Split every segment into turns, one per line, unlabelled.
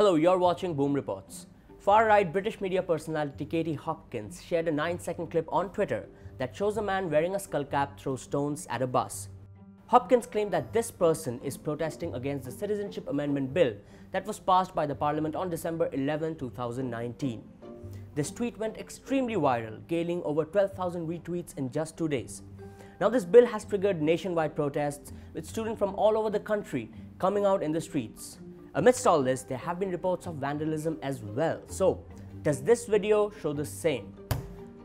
Hello, you're watching Boom Reports. Far right British media personality Katie Hopkins shared a 9 second clip on Twitter that shows a man wearing a skull cap throw stones at a bus. Hopkins claimed that this person is protesting against the Citizenship Amendment Bill that was passed by the Parliament on December 11, 2019. This tweet went extremely viral, gaining over 12,000 retweets in just two days. Now, this bill has triggered nationwide protests with students from all over the country coming out in the streets. Amidst all this, there have been reports of vandalism as well. So, does this video show the same?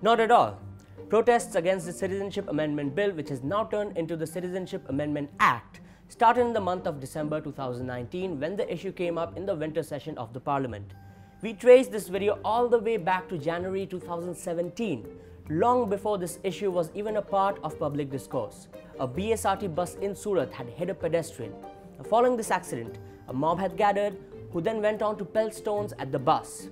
Not at all. Protests against the Citizenship Amendment Bill, which has now turned into the Citizenship Amendment Act, started in the month of December 2019 when the issue came up in the winter session of the Parliament. We traced this video all the way back to January 2017, long before this issue was even a part of public discourse. A BSRT bus in Surat had hit a pedestrian. Following this accident, a mob had gathered who then went on to pelt stones at the bus.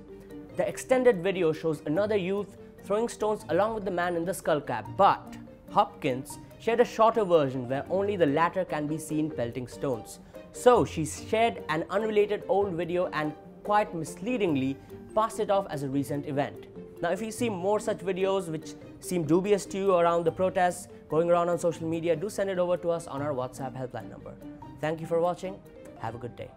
The extended video shows another youth throwing stones along with the man in the skull cap, but Hopkins shared a shorter version where only the latter can be seen pelting stones. So she shared an unrelated old video and quite misleadingly passed it off as a recent event. Now, if you see more such videos which seem dubious to you around the protests going around on social media, do send it over to us on our WhatsApp helpline number. Thank you for watching. Have a good day.